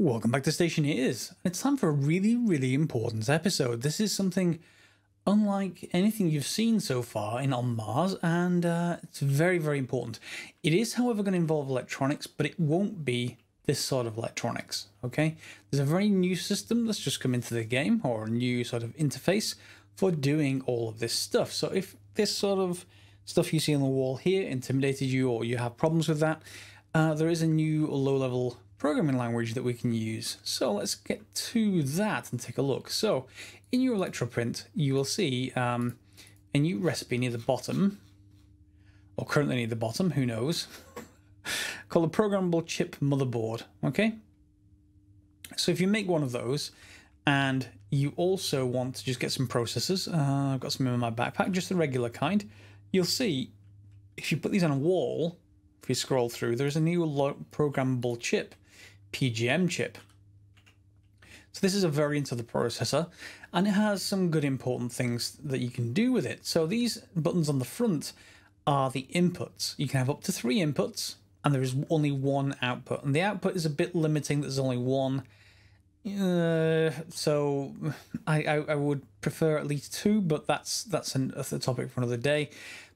Welcome back to Stationeers. It's time for a really, really important episode. This is something unlike anything you've seen so far in On Mars, and uh, it's very, very important. It is, however, going to involve electronics, but it won't be this sort of electronics. Okay, there's a very new system that's just come into the game, or a new sort of interface for doing all of this stuff. So if this sort of stuff you see on the wall here intimidated you, or you have problems with that, uh, there is a new low-level programming language that we can use. So let's get to that and take a look. So in your Electroprint, you will see um, a new recipe near the bottom, or currently near the bottom, who knows, called a programmable chip motherboard. Okay. So if you make one of those, and you also want to just get some processors, uh, I've got some in my backpack, just the regular kind. You'll see if you put these on a wall, if you scroll through, there's a new programmable chip PGM chip. So this is a variant of the processor and it has some good important things that you can do with it. So these buttons on the front are the inputs. You can have up to three inputs and there is only one output and the output is a bit limiting. There's only one. Uh, so I, I, I, would prefer at least two, but that's that's an, a topic for another day.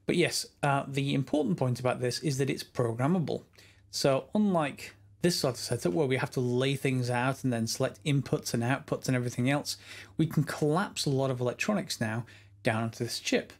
But yes, uh, the important point about this is that it's programmable. So unlike this sort of setup where we have to lay things out and then select inputs and outputs and everything else, we can collapse a lot of electronics now down onto this chip.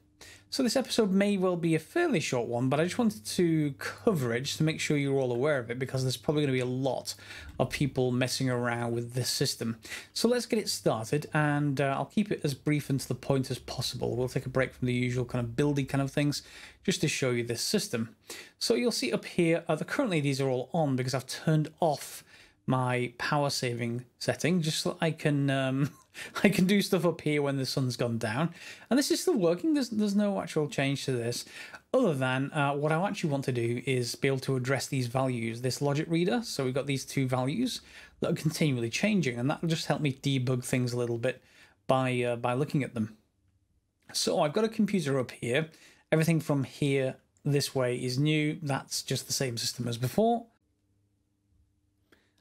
So this episode may well be a fairly short one, but I just wanted to cover it just to make sure you're all aware of it because there's probably going to be a lot of people messing around with this system. So let's get it started and uh, I'll keep it as brief and to the point as possible. We'll take a break from the usual kind of buildy kind of things just to show you this system. So you'll see up here, uh, the, currently these are all on because I've turned off my power saving setting just so I can um, I can do stuff up here when the sun's gone down. And this is still working. There's, there's no actual change to this other than uh, what I actually want to do is be able to address these values, this logic reader. So we've got these two values that are continually changing and that'll just help me debug things a little bit by, uh, by looking at them. So I've got a computer up here. Everything from here this way is new. That's just the same system as before.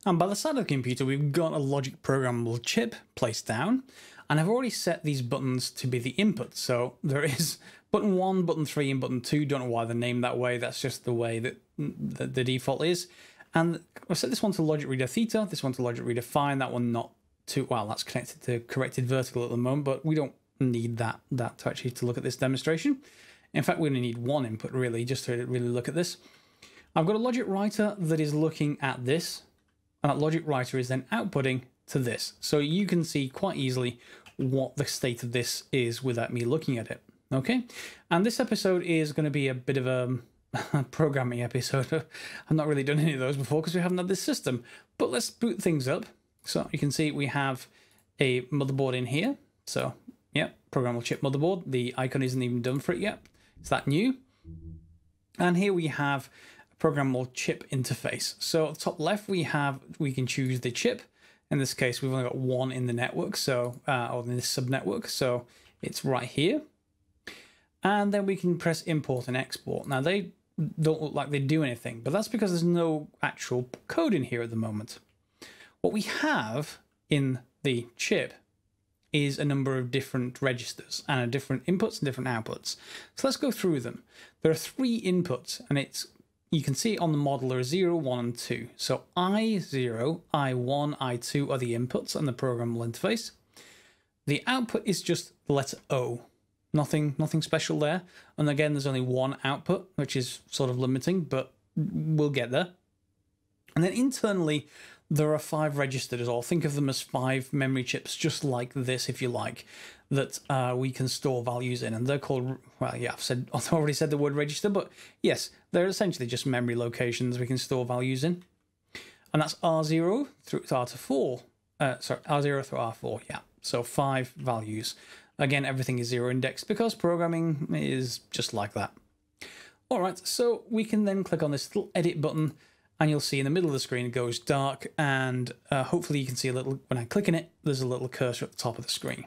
And by the side of the computer, we've got a logic programmable chip placed down, and I've already set these buttons to be the inputs. So there is button one, button three, and button two. Don't know why they're named that way. That's just the way that the, the default is. And I've set this one to logic reader theta, this one to logic reader phi, and that one not to, well, that's connected to corrected vertical at the moment, but we don't need that, that to actually to look at this demonstration. In fact, we only need one input really, just to really look at this. I've got a logic writer that is looking at this, and that logic writer is then outputting to this. So you can see quite easily what the state of this is without me looking at it. Okay, and this episode is going to be a bit of a programming episode. I've not really done any of those before because we haven't had this system. But let's boot things up. So you can see we have a motherboard in here. So yeah, programmable chip motherboard. The icon isn't even done for it yet. Is that new? And here we have programmable chip interface. So at the top left, we have, we can choose the chip. In this case, we've only got one in the network, so, uh, or in this subnetwork, so it's right here. And then we can press import and export. Now they don't look like they do anything, but that's because there's no actual code in here at the moment. What we have in the chip is a number of different registers and different inputs and different outputs. So let's go through them. There are three inputs and it's you can see on the modeler 0, 1 and 2. So I0, I1, I2 are the inputs and the programmable interface. The output is just the letter O. Nothing, nothing special there. And again, there's only one output, which is sort of limiting, but we'll get there. And then internally, there are five registers, or think of them as five memory chips, just like this, if you like, that uh, we can store values in. And they're called, well, yeah, I've said, I've already said the word register, but yes, they're essentially just memory locations we can store values in. And that's R0 through R to 4. Uh, sorry, R0 through R4, yeah. So five values. Again, everything is zero indexed because programming is just like that. All right, so we can then click on this little edit button and you'll see in the middle of the screen it goes dark and uh, hopefully you can see a little, when I click on it, there's a little cursor at the top of the screen.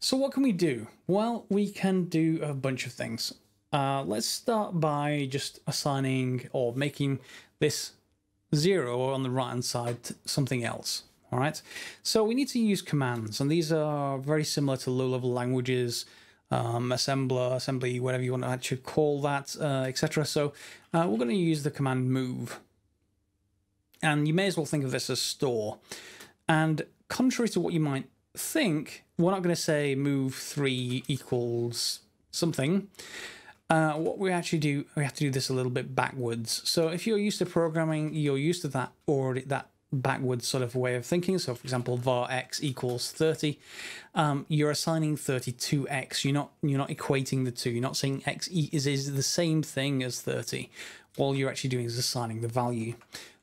So what can we do? Well, we can do a bunch of things. Uh, let's start by just assigning or making this zero on the right hand side something else. All right. So we need to use commands, and these are very similar to low level languages, um, assembler, assembly, whatever you want to actually call that, uh, etc. So uh, we're going to use the command move. And you may as well think of this as store. And contrary to what you might think, we're not going to say move three equals something. Uh, what we actually do, we have to do this a little bit backwards. So if you're used to programming, you're used to that already that backwards sort of way of thinking. So for example, var x equals 30. Um, you're assigning 32x. You're not you're not equating the two. You're not saying x is is the same thing as 30. All you're actually doing is assigning the value.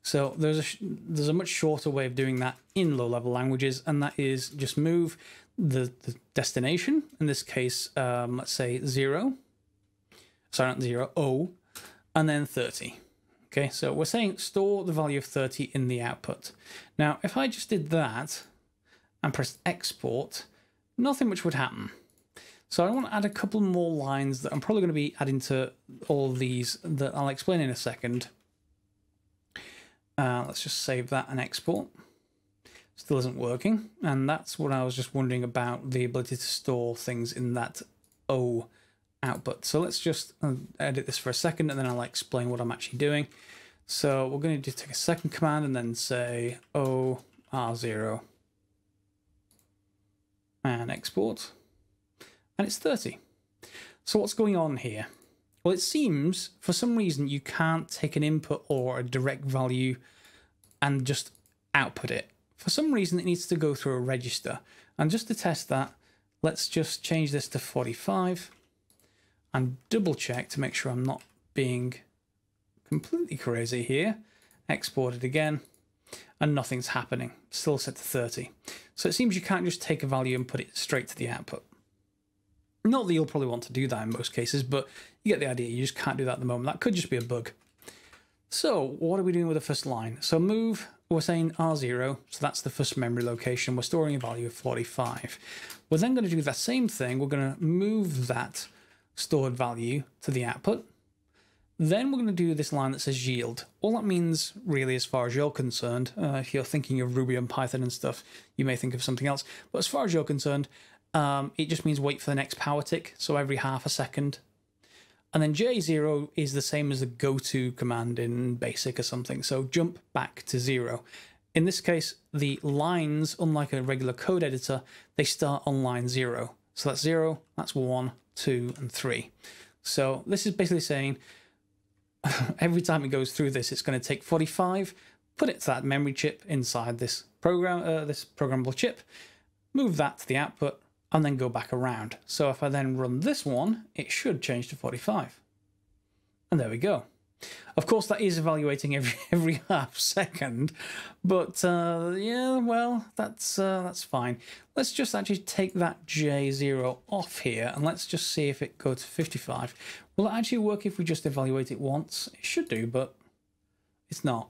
So there's a there's a much shorter way of doing that in low level languages, and that is just move the, the destination. In this case, um, let's say zero sorry, not zero, O, and then 30. Okay, so we're saying store the value of 30 in the output. Now, if I just did that and pressed export, nothing much would happen. So I want to add a couple more lines that I'm probably going to be adding to all of these that I'll explain in a second. Uh, let's just save that and export. Still isn't working. And that's what I was just wondering about the ability to store things in that O output. So let's just uh, edit this for a second and then I'll explain what I'm actually doing. So we're going to just take a second command and then say OR0 and export. And it's 30. So what's going on here? Well, it seems for some reason you can't take an input or a direct value and just output it. For some reason, it needs to go through a register. And just to test that, let's just change this to 45 and double check to make sure I'm not being completely crazy here. Export it again and nothing's happening. Still set to 30. So it seems you can't just take a value and put it straight to the output. Not that you'll probably want to do that in most cases, but you get the idea. You just can't do that at the moment. That could just be a bug. So what are we doing with the first line? So move, we're saying R0, so that's the first memory location. We're storing a value of 45. We're then going to do that same thing. We're going to move that stored value to the output. Then we're going to do this line that says yield. All that means, really, as far as you're concerned, uh, if you're thinking of Ruby and Python and stuff, you may think of something else. But as far as you're concerned, um, it just means wait for the next power tick, so every half a second. And then J0 is the same as the goto command in BASIC or something, so jump back to zero. In this case, the lines, unlike a regular code editor, they start on line zero. So that's zero, that's one, two, and three. So this is basically saying every time it goes through this, it's going to take 45, put it to that memory chip inside this program, uh, this programmable chip, move that to the output, and then go back around. So if I then run this one, it should change to 45. And there we go. Of course, that is evaluating every every half second, but uh, yeah, well, that's uh, that's fine. Let's just actually take that J0 off here, and let's just see if it goes to 55. Will it actually work if we just evaluate it once? It should do, but it's not.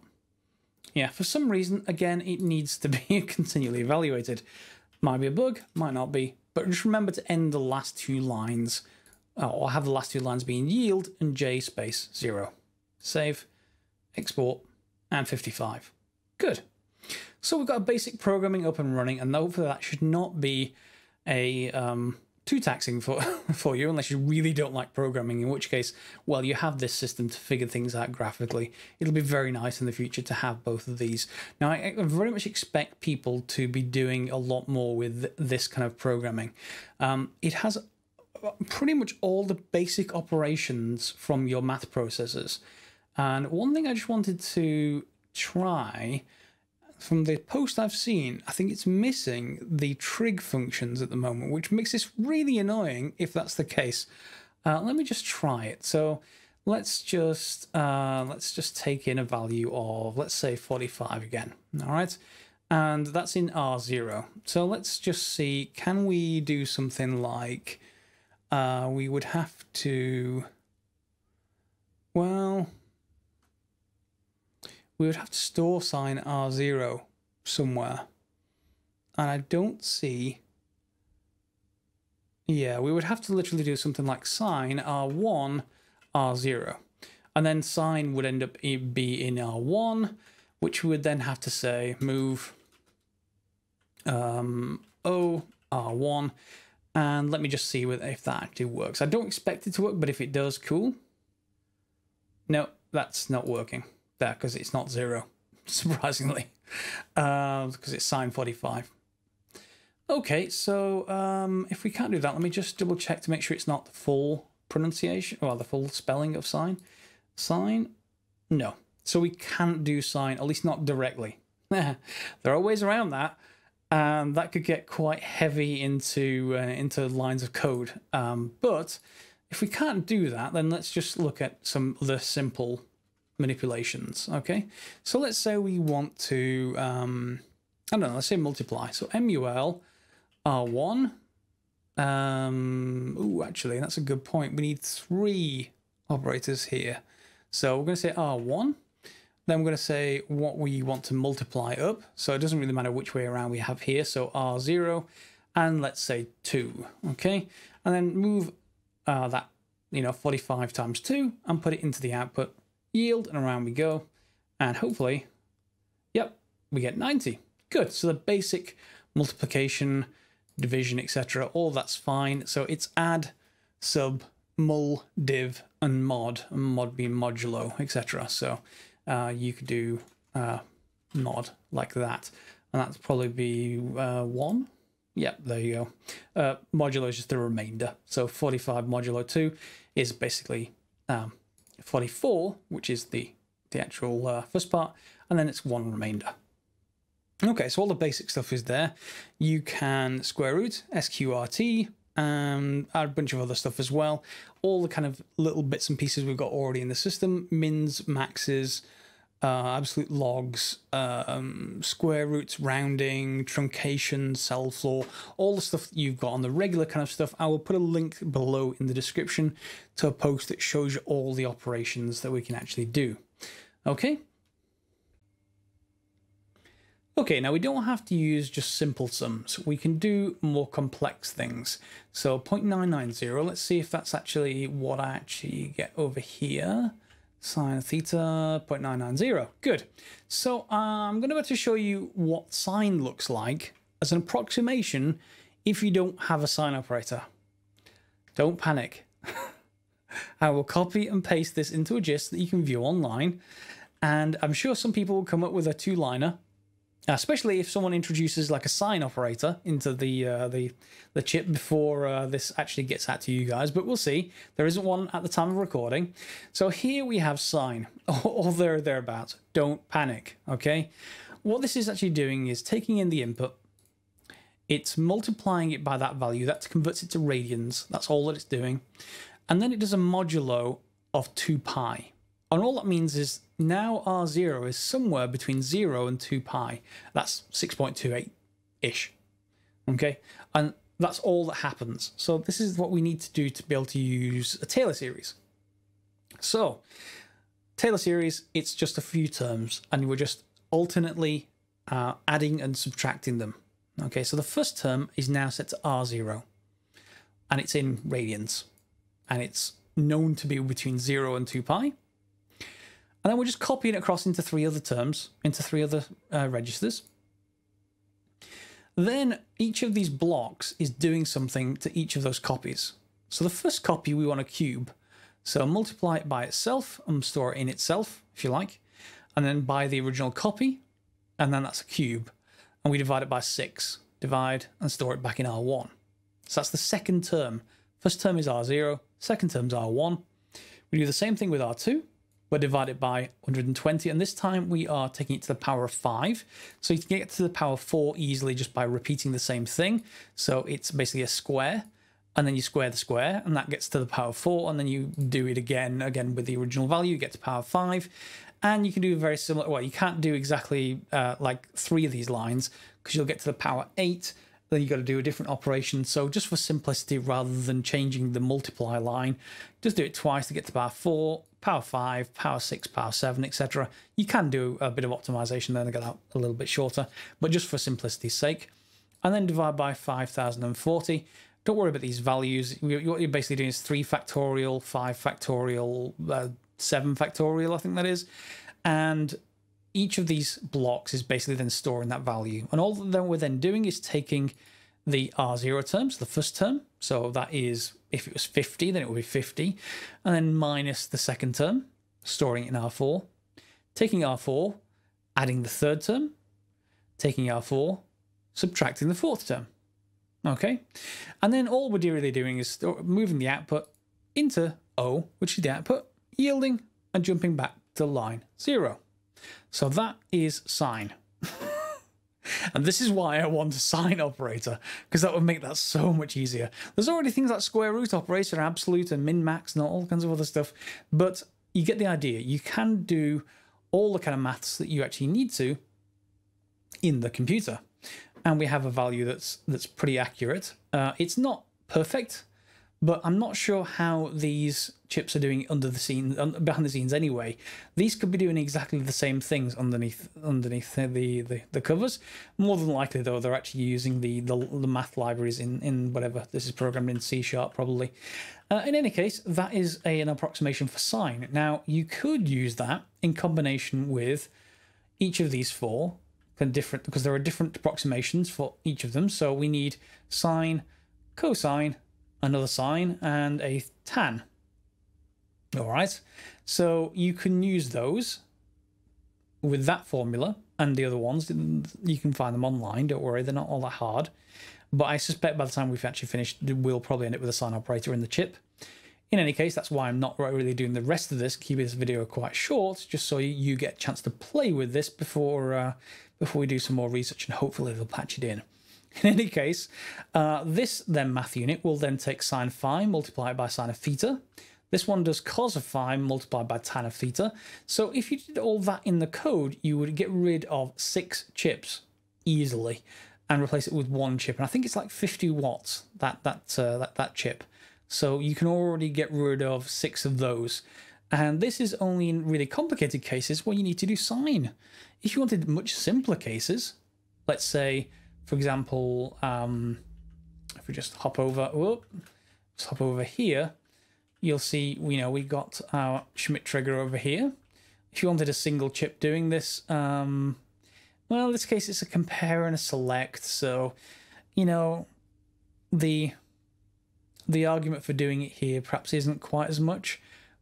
Yeah, for some reason, again, it needs to be continually evaluated. Might be a bug, might not be, but just remember to end the last two lines, uh, or have the last two lines being yield and J space 0 save, export, and 55. Good. So we've got a basic programming up and running, and hopefully that should not be a um, too taxing for, for you unless you really don't like programming, in which case, well, you have this system to figure things out graphically. It'll be very nice in the future to have both of these. Now, I, very much expect people to be doing a lot more with this kind of programming. Um, it has pretty much all the basic operations from your math processors. And one thing I just wanted to try from the post I've seen, I think it's missing the trig functions at the moment, which makes this really annoying if that's the case. Uh, let me just try it. So let's just uh, let's just take in a value of let's say 45 again. All right, and that's in R0. So let's just see, can we do something like uh, we would have to, well, we would have to store sine R0 somewhere. And I don't see... Yeah, we would have to literally do something like sine R1, R0. And then sine would end up be in R1, which we would then have to say move um, O R1 and let me just see if that actually works. I don't expect it to work, but if it does, cool. No, that's not working there because it's not zero, surprisingly, because uh, it's sine 45. Okay, so um, if we can't do that, let me just double check to make sure it's not the full pronunciation, or the full spelling of sine. Sine? No. So we can't do sine, at least not directly. there are ways around that, and that could get quite heavy into uh, into lines of code. Um, but if we can't do that, then let's just look at some other simple manipulations. Okay, so let's say we want to, um, I don't know, let's say multiply. So MUL R1. Um, oh, actually, that's a good point. We need three operators here. So we're going to say R1. Then we're going to say what we want to multiply up. So it doesn't really matter which way around we have here. So R0 and let's say 2. Okay. And then move uh, that, you know, 45 times 2 and put it into the output yield. And around we go. And hopefully, yep, we get 90. Good. So the basic multiplication, division, etc. All that's fine. So it's add, sub, mul, div, and mod. Mod being modulo, etc. So uh, you could do uh, mod like that. And that'd probably be uh, one. Yep, there you go. Uh, modulo is just the remainder. So 45 modulo 2 is basically um, 44, which is the, the actual uh, first part, and then it's one remainder. Okay, so all the basic stuff is there. You can square root, SQRT, and a bunch of other stuff as well. All the kind of little bits and pieces we've got already in the system, mins, maxes, uh, absolute logs, um, square roots, rounding, truncation, cell floor, all the stuff you've got on the regular kind of stuff. I will put a link below in the description to a post that shows you all the operations that we can actually do. Okay. Okay, now we don't have to use just simple sums. We can do more complex things. So 0.990, let's see if that's actually what I actually get over here sine theta 0.990. Good. So uh, I'm going to to show you what sine looks like as an approximation if you don't have a sine operator. Don't panic. I will copy and paste this into a gist that you can view online. And I'm sure some people will come up with a two-liner especially if someone introduces like a sine operator into the uh, the the chip before uh, this actually gets out to you guys. But we'll see. There isn't one at the time of recording. So here we have sine, or there thereabouts. Don't panic. Okay. What this is actually doing is taking in the input. It's multiplying it by that value. That converts it to radians. That's all that it's doing. And then it does a modulo of 2 pi. And all that means is now R0 is somewhere between 0 and 2 pi. That's 6.28-ish. Okay? And that's all that happens. So this is what we need to do to be able to use a Taylor series. So, Taylor series, it's just a few terms, and we're just alternately uh, adding and subtracting them. Okay, so the first term is now set to R0, and it's in radians, and it's known to be between 0 and 2 pi. And then we're just copying it across into three other terms, into three other uh, registers. Then each of these blocks is doing something to each of those copies. So the first copy we want a cube. So multiply it by itself and store it in itself, if you like. And then by the original copy, and then that's a cube. And we divide it by 6. Divide and store it back in R1. So that's the second term. First term is R0, second term is R1. We do the same thing with R2 we're divided by 120 and this time we are taking it to the power of 5 so you can get to the power of 4 easily just by repeating the same thing. So it's basically a square and then you square the square and that gets to the power of 4 and then you do it again again with the original value you get to power of 5 and you can do a very similar well you can't do exactly uh, like three of these lines because you'll get to the power 8 then you've got to do a different operation. So just for simplicity, rather than changing the multiply line, just do it twice to get to power 4, power 5, power 6, power 7, etc. You can do a bit of optimization then and get out a little bit shorter, but just for simplicity's sake. And then divide by 5040. Don't worry about these values. What you're basically doing is 3 factorial, 5 factorial, uh, 7 factorial, I think that is. And each of these blocks is basically then storing that value. And all that we're then doing is taking the R0 terms, the first term. So that is, if it was 50, then it would be 50. And then minus the second term, storing it in R4. Taking R4, adding the third term. Taking R4, subtracting the fourth term. Okay. And then all we're really doing is moving the output into O, which is the output, yielding and jumping back to line zero. So that is sine. And this is why I want a sine operator, because that would make that so much easier. There's already things like square root operator, absolute and min max and all kinds of other stuff, but you get the idea. You can do all the kind of maths that you actually need to in the computer. And we have a value that's that's pretty accurate. Uh, it's not perfect, but I'm not sure how these chips are doing under the scene, behind the scenes anyway. These could be doing exactly the same things underneath underneath the the, the covers. More than likely, though, they're actually using the, the, the math libraries in in whatever this is programmed in C sharp probably. Uh, in any case, that is a, an approximation for sine. Now you could use that in combination with each of these four, different because there are different approximations for each of them. So we need sine, cosine another sine, and a tan. All right, so you can use those with that formula and the other ones. You can find them online, don't worry, they're not all that hard. But I suspect by the time we've actually finished, we'll probably end up with a sine operator in the chip. In any case, that's why I'm not really doing the rest of this, keeping this video quite short, just so you get a chance to play with this before uh, before we do some more research and hopefully they'll patch it in. In any case, uh, this then math unit will then take sine phi, multiply it by sine of theta. This one does cos of phi multiplied by tan of theta. So if you did all that in the code, you would get rid of six chips easily and replace it with one chip. And I think it's like 50 watts, that, that, uh, that, that chip. So you can already get rid of six of those. And this is only in really complicated cases where you need to do sine. If you wanted much simpler cases, let's say for example, um, if we just hop over, whoop, just hop over here, you'll see, you know, we got our Schmitt trigger over here. If you wanted a single chip doing this, um, well, in this case, it's a compare and a select. So, you know, the the argument for doing it here perhaps isn't quite as much,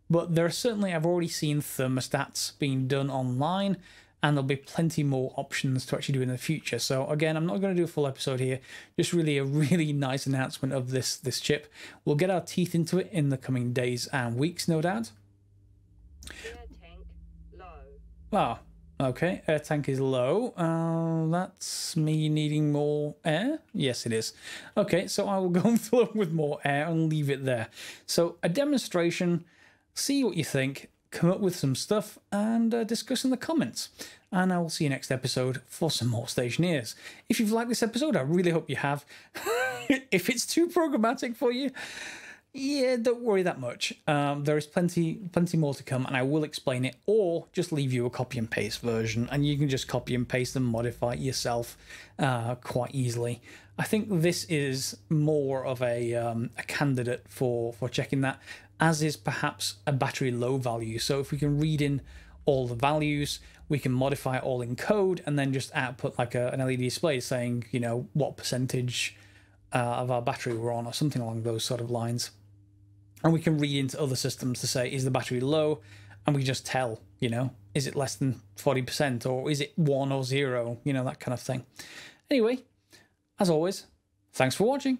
but there are certainly, I've already seen thermostats being done online and there'll be plenty more options to actually do in the future. So again, I'm not going to do a full episode here, just really a really nice announcement of this this chip. We'll get our teeth into it in the coming days and weeks, no doubt. Air tank low. Ah, okay. Air tank is low. Uh, that's me needing more air. Yes, it is. Okay, so I will go and fill up with more air and leave it there. So a demonstration. See what you think come up with some stuff and uh, discuss in the comments. And I will see you next episode for some more Stationeers. If you've liked this episode, I really hope you have. if it's too programmatic for you, yeah, don't worry that much. Um, there is plenty, plenty more to come, and I will explain it, or just leave you a copy and paste version, and you can just copy and paste and modify it yourself uh, quite easily. I think this is more of a um, a candidate for for checking that as is perhaps a battery low value. So if we can read in all the values, we can modify all in code and then just output like a, an LED display saying, you know, what percentage uh, of our battery we're on or something along those sort of lines. And we can read into other systems to say, is the battery low? And we just tell, you know, is it less than 40% or is it one or zero? You know, that kind of thing. Anyway, as always, thanks for watching.